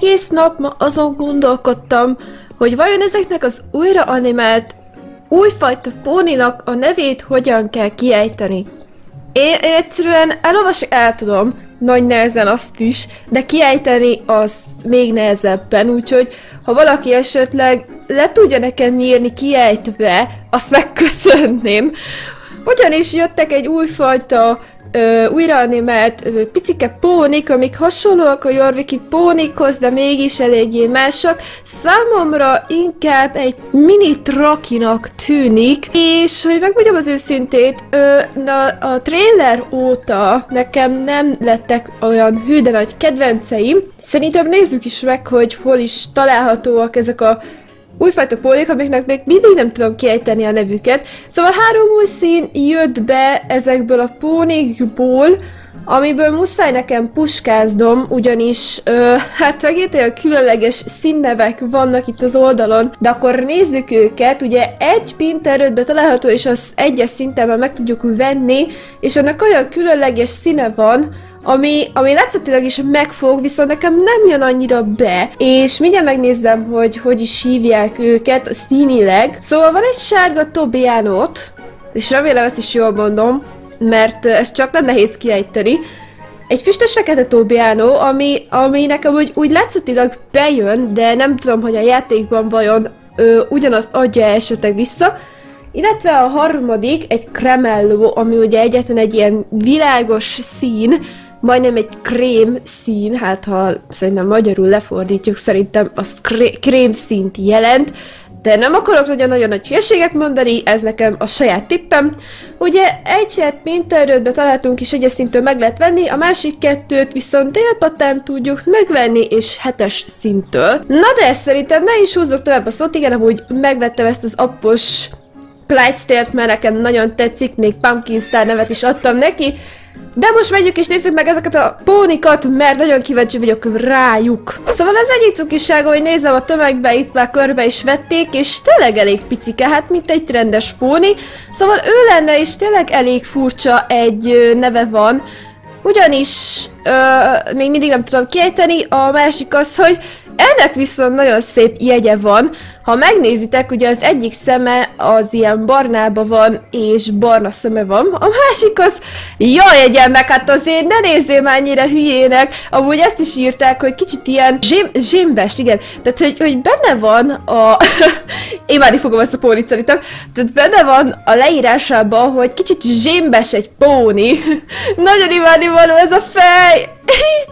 egész nap ma azon gondolkodtam, hogy vajon ezeknek az újra animált újfajta póninak a nevét hogyan kell kiejteni. Én, én egyszerűen elolvasni el tudom, nagy nehezen azt is, de kiejteni azt még nehezebben, úgyhogy ha valaki esetleg le tudja nekem írni kiejtve, azt megköszönném. Ugyanis jöttek egy újfajta ö, újraanimált ö, picike pónik, amik hasonlóak a Jorviki pónikhoz, de mégis eléggé másak. Számomra inkább egy mini trakinak tűnik, és hogy megmondjam az őszintét, ö, na, a trailer óta nekem nem lettek olyan hű, de nagy kedvenceim. Szerintem nézzük is meg, hogy hol is találhatóak ezek a újfajta pólik, amiknek még mindig nem tudom kiejteni a nevüket. Szóval három új szín jött be ezekből a pónikból, amiből muszáj nekem puskáznom, ugyanis ö, hát megint különleges színnevek vannak itt az oldalon, de akkor nézzük őket, ugye egy Pinterestbe található, és az egyes szinten meg tudjuk venni, és annak olyan különleges színe van, ami, ami látszatilag is megfog, viszont nekem nem jön annyira be, és mindjárt megnézem, hogy hogy is hívják őket színileg. Szóval van egy sárga Tobiánot, és remélem ezt is jól mondom, mert ez csak nem nehéz kiejteni. Egy füstös fekete Tobiano, ami, ami nekem úgy, úgy látszatilag bejön, de nem tudom, hogy a játékban vajon ö, ugyanazt adja esetleg vissza. Illetve a harmadik, egy Cremello, ami ugye egyetlen egy ilyen világos szín, majdnem egy krém szín, hát ha szerintem magyarul lefordítjuk, szerintem az kré krém színt jelent, de nem akarok nagyon-nagyon nagy hülyeséget mondani, ez nekem a saját tippem. Ugye egyet Pinterestbe találtunk is egyes szintől meg lehet venni, a másik kettőt viszont délpatán tudjuk megvenni, és hetes szintől. Na de szerintem ne is húzzuk tovább a szót, igen, amúgy megvettem ezt az appos Clydesdale-t, mert nekem nagyon tetszik, még Pumpkin Star nevet is adtam neki, de most megyünk és nézzük meg ezeket a pónikat, mert nagyon kíváncsi vagyok rájuk. Szóval az egyik cukisága, hogy nézem a tömegbe, itt már körbe is vették, és tényleg elég picike, hát mint egy rendes póni. Szóval ő lenne, és tényleg elég furcsa egy neve van. Ugyanis ö, még mindig nem tudom kiejteni, a másik az, hogy ennek viszont nagyon szép jegye van. Ha megnézitek, ugye az egyik szeme az ilyen barnába van, és barna szeme van. A másik az, jaj, egyen meg, hát azért ne nézzél már ennyire hülyének. Amúgy ezt is írták, hogy kicsit ilyen zsim, zsimbes, igen. Tehát, hogy, hogy benne van a... Már fogom ezt a pónit szerintem. Tehát benne van a leírásában, hogy kicsit zsimbes egy póni. Nagyon imádni való ez a fej!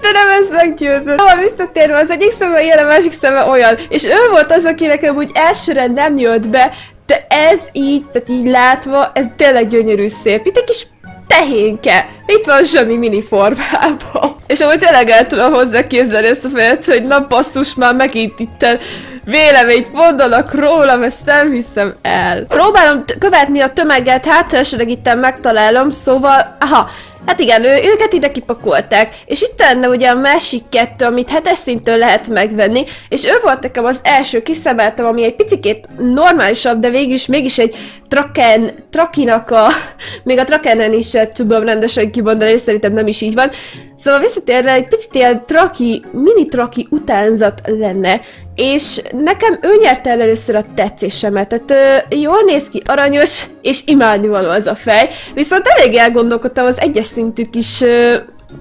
Istenem, ez meggyőzött. Szóval visszatérve, az egyik szeme ilyen, a másik szeme olyan. És ő volt az, aki nekem úgy elsőre nem jött be, de ez így, tehát így látva, ez tényleg gyönyörű szép. Itt egy kis tehénke. Itt van semmi mini formában. És amúgy tényleg el tudom hozzá képzelni ezt a fejet, hogy na basszus már megint itten véleményt mondanak rólam, ezt nem hiszem el. Próbálom követni a tömeget, hát esetleg itten megtalálom, szóval, aha, Hát igen, ő, őket ide kipakolták, és itt lenne ugye a másik kettő, amit hetes szintől lehet megvenni, és ő volt nekem az első, kiszemeltem, ami egy picikét normálisabb, de végül is mégis egy traken, trakinak a, még a trakenen is tudom rendesen kimondani, és szerintem nem is így van. Szóval visszatérve egy picit ilyen traki, mini traki utánzat lenne, és nekem ő nyerte el először a tetszésemet, tehát ö, jól néz ki, aranyos, és imádnivaló az a fej, viszont elég elgondolkodtam az egyes szintű kis ö,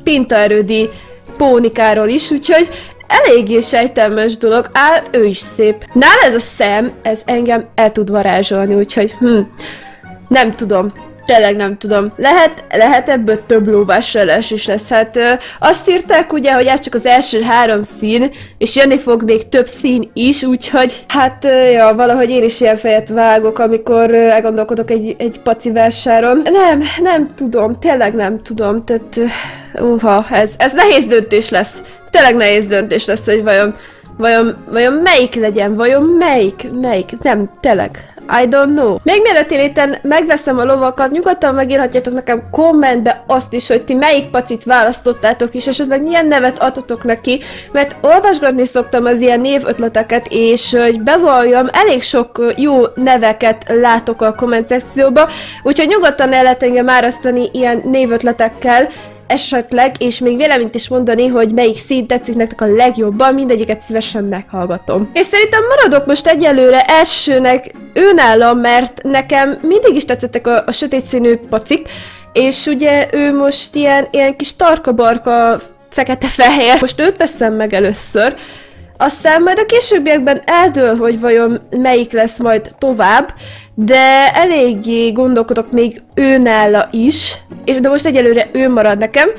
pintaerődi pónikáról is, úgyhogy eléggé sejtelmes dolog, á, ő is szép. Nála ez a szem, ez engem el tud varázsolni, úgyhogy hm, nem tudom. Tényleg nem tudom. Lehet, lehet ebből több lóvásrelés is lesz. Hát ö, azt írták ugye, hogy ez csak az első három szín, és jönni fog még több szín is, úgyhogy hát ö, ja, valahogy én is ilyen fejet vágok, amikor ö, elgondolkodok egy, egy paci vásáron. Nem, nem tudom, tényleg nem tudom, tehát uh, uha, ez, ez nehéz döntés lesz. Tényleg nehéz döntés lesz, hogy vajon Vajon, vajon melyik legyen? Vajon melyik? Melyik? Nem, tényleg. I don't know. Még mielőtt én itt megveszem a lovakat, nyugodtan megírhatjátok nekem kommentbe azt is, hogy ti melyik pacit választottátok, és esetleg milyen nevet adtatok neki, mert olvasgatni szoktam az ilyen névötleteket, és hogy bevalljam, elég sok jó neveket látok a komment szekcióba, úgyhogy nyugodtan el lehet engem árasztani ilyen névötletekkel, esetleg, és még véleményt is mondani, hogy melyik szín tetszik nektek a legjobban, mindegyiket szívesen meghallgatom. És szerintem maradok most egyelőre elsőnek őnállom, mert nekem mindig is tetszettek a, a sötét színű pacik, és ugye ő most ilyen, ilyen kis tarka-barka fekete-fehér. Most őt veszem meg először, aztán majd a későbbiekben eldől, hogy vajon melyik lesz majd tovább, de eléggé gondolkodok még őnála is, és de most egyelőre ő marad nekem.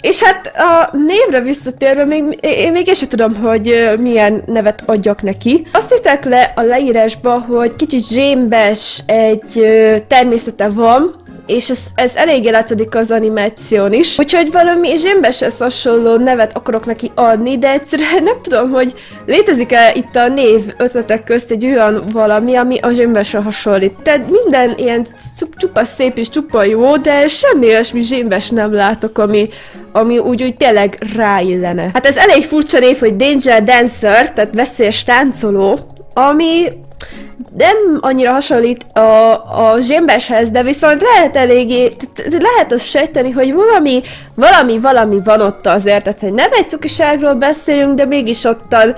És hát a névre visszatérve, még, én még sem tudom, hogy milyen nevet adjak neki. Azt írták le a leírásba, hogy kicsit zsémbes egy természete van, és ez, ez eléggé látszódik az animáción is. Úgyhogy valami zsémbeshez hasonló nevet akarok neki adni, de egyszerűen nem tudom, hogy létezik-e itt a név ötletek közt egy olyan valami, ami a zsémbesre hasonlít. Tehát minden ilyen csupa szép és csupa jó, de semmi olyasmi zsémbes nem látok, ami, ami úgy, úgy tényleg ráillene. Hát ez elég furcsa név, hogy Danger Dancer, tehát veszélyes táncoló, ami nem annyira hasonlít a, a zsémbeshez, de viszont lehet eléggé, lehet azt sejteni, hogy valami, valami, valami van ott azért, tehát hogy nem egy cukiságról beszélünk, de mégis ottan,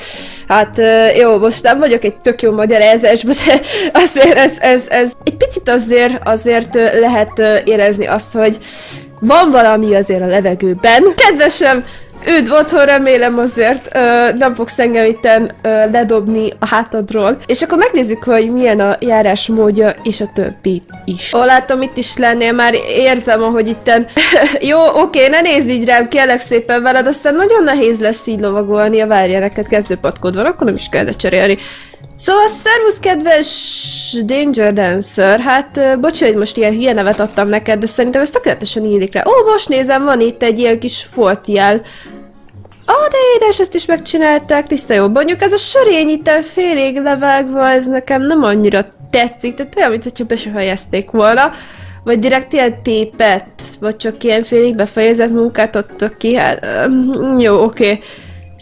hát jó, most nem vagyok egy tök jó magyarázásban, de azért ez, ez, ez egy picit azért, azért lehet érezni azt, hogy van valami azért a levegőben. Kedvesem, Üdv otthon, remélem azért ö, nem fogsz engem itten ö, ledobni a hátadról. És akkor megnézzük, hogy milyen a járás módja, és a többi is. Ó, látom, itt is lennél, már érzem, ahogy itten... Jó, oké, ne nézz így rám, kérlek szépen veled, aztán nagyon nehéz lesz így lovagolni, a várja neked kezdőpatkod van, akkor nem is kell cserélni. Szóval, szervusz kedves Danger Dancer, hát bocs, hogy most ilyen hülye nevet adtam neked, de szerintem ez tökéletesen illik rá. Ó, most nézem, van itt egy ilyen kis foltjel. Ó, de édes, ezt is megcsinálták, tiszta jó. Mondjuk ez a sörény itt félig levágva, ez nekem nem annyira tetszik, tehát olyan, mint hogyha be se fejezték volna. Vagy direkt ilyen tépet, vagy csak ilyen félig befejezett munkát adtak ki, hát jó, oké. Okay.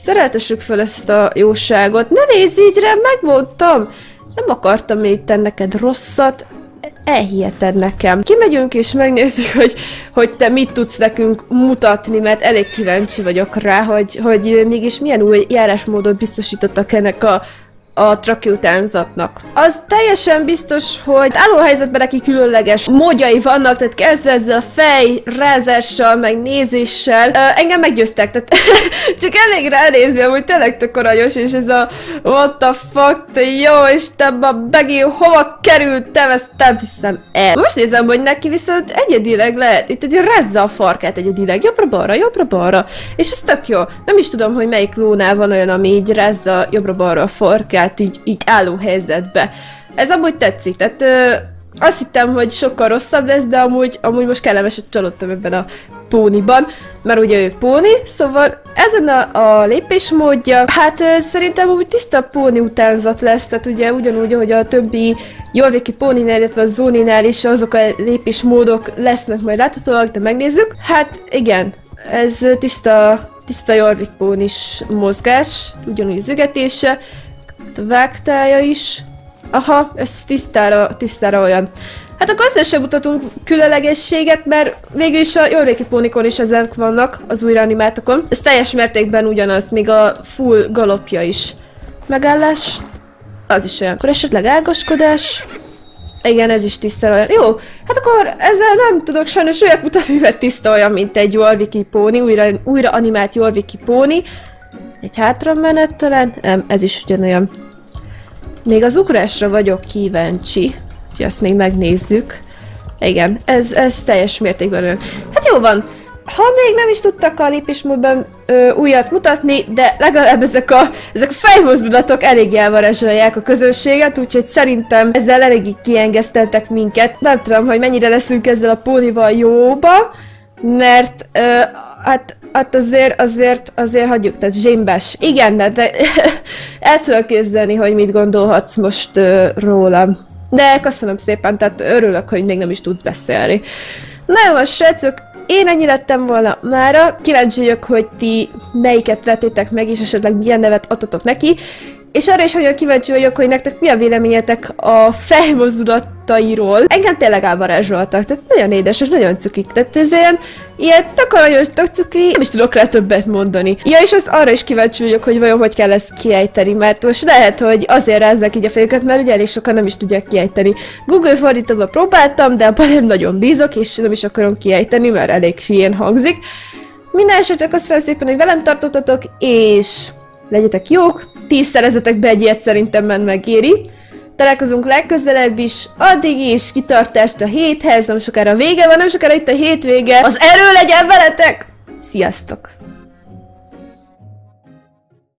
Szereltessük fel ezt a jóságot. Ne nézz így rám, megmondtam! Nem akartam még te neked rosszat, elhiheted nekem. Kimegyünk és megnézzük, hogy, hogy te mit tudsz nekünk mutatni, mert elég kíváncsi vagyok rá, hogy, hogy mégis milyen új járásmódot biztosítottak ennek a a traki utánzatnak. Az teljesen biztos, hogy állóhelyzetben neki különleges módjai vannak, tehát kezdve ezzel fej rázással, meg nézéssel. Ö, engem meggyőztek, tehát csak elég ránézni, hogy tényleg tök aranyos, és ez a what the fuck, te jó Isten, a Begi, hova kerültem, ezt nem hiszem el. Most nézem, hogy neki viszont egyedileg lehet, itt egy rezza a farkát egyedileg, jobbra-balra, jobbra-balra, és ez tök jó. Nem is tudom, hogy melyik lónál van olyan, ami így rezza jobbra-balra a farkát, magát így, így álló helyzetbe. Ez amúgy tetszik, tehát ö, azt hittem, hogy sokkal rosszabb lesz, de amúgy, amúgy most kellemeset csalódtam ebben a póniban, mert ugye ő póni, szóval ezen a, a lépésmódja, hát ö, szerintem úgy tiszta póni utánzat lesz, tehát ugye ugyanúgy, hogy a többi Jorviki póninál, illetve a zóninál is azok a lépésmódok lesznek majd láthatóak, de megnézzük. Hát igen, ez tiszta, tiszta Jorvik pónis mozgás, ugyanúgy zügetése, vágtája is. Aha, ez tisztára, tisztára olyan. Hát akkor ezzel sem mutatunk különlegességet, mert végül is a Jorvéki Pónikon is ezek vannak, az újraanimáltakon. Ez teljes mértékben ugyanaz, még a full galopja is. Megállás, az is olyan. Akkor esetleg ágaskodás. Igen, ez is tiszta olyan. Jó, hát akkor ezzel nem tudok sajnos olyat mutatni, mert tiszta olyan, mint egy Jorviki póni, újra, újra animált Jorviki póni. Egy hátra menet talán? Nem, ez is ugyanolyan. Még az ugrásra vagyok kíváncsi, hogy azt még megnézzük. Igen, ez, ez teljes mértékben olyan. Hát jó van, ha még nem is tudtak a lépésmódban újat mutatni, de legalább ezek a, ezek a fejmozdulatok elég elvarázsolják a közönséget, úgyhogy szerintem ezzel eléggé kiengeszteltek minket. Nem tudom, hogy mennyire leszünk ezzel a pónival jóba, mert ö, hát Hát azért, azért, azért hagyjuk, tehát zsémbes. Igen, de, de el tudok képzelni, hogy mit gondolhatsz most uh, rólam. De köszönöm szépen, tehát örülök, hogy még nem is tudsz beszélni. Na jó, srácok, én ennyi lettem volna mára. Kíváncsi vagyok, hogy ti melyiket vettétek meg, és esetleg milyen nevet adtatok neki. És arra is nagyon kíváncsi vagyok, hogy nektek mi a véleményetek a fejmozdulatairól. Engem tényleg elvarázsoltak, tehát nagyon édesek, nagyon cukik. Tehát ez ilyen, ilyen tök aranyos, tök cuki, nem is tudok rá többet mondani. Ja, és azt arra is kíváncsi vagyok, hogy vajon hogy kell ezt kiejteni, mert most lehet, hogy azért rázzák így a fejüket, mert ugye elég sokan nem is tudják kiejteni. Google fordítóba próbáltam, de abban nem nagyon bízok, és nem is akarom kiejteni, mert elég hülyén hangzik. Minden esetre köszönöm szépen, hogy velem tartottatok, és legyetek jók, tízszerezetek be egy ilyet szerintem men megéri. Találkozunk legközelebb is, addig is kitartást a héthez, nem sokára vége van, nem sokára itt a hétvége. Az erő legyen veletek! Sziasztok!